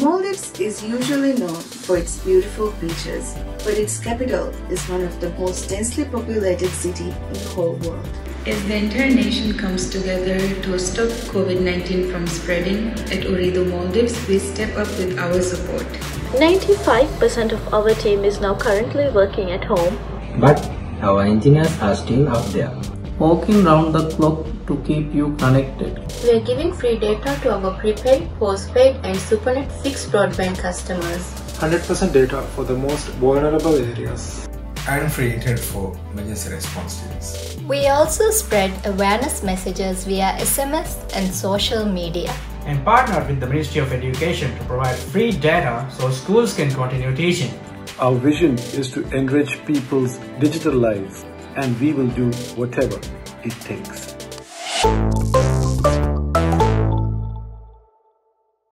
Maldives is usually known for its beautiful beaches, but its capital is one of the most densely populated city in the whole world. As the entire nation comes together to stop COVID-19 from spreading, at Ooredoo Maldives we step up with our support. 95% of our team is now currently working at home. But our engineers are still out there. Working round the clock to keep you connected. We are giving free data to our prepaid, postpaid and Supernet fixed broadband customers. 100% data for the most vulnerable areas. And free internet for emergency response teams. We also spread awareness messages via SMS and social media. And partnered with the Ministry of Education to provide free data so schools can continue teaching. Our vision is to enrich people's digital lives and we will do whatever it takes.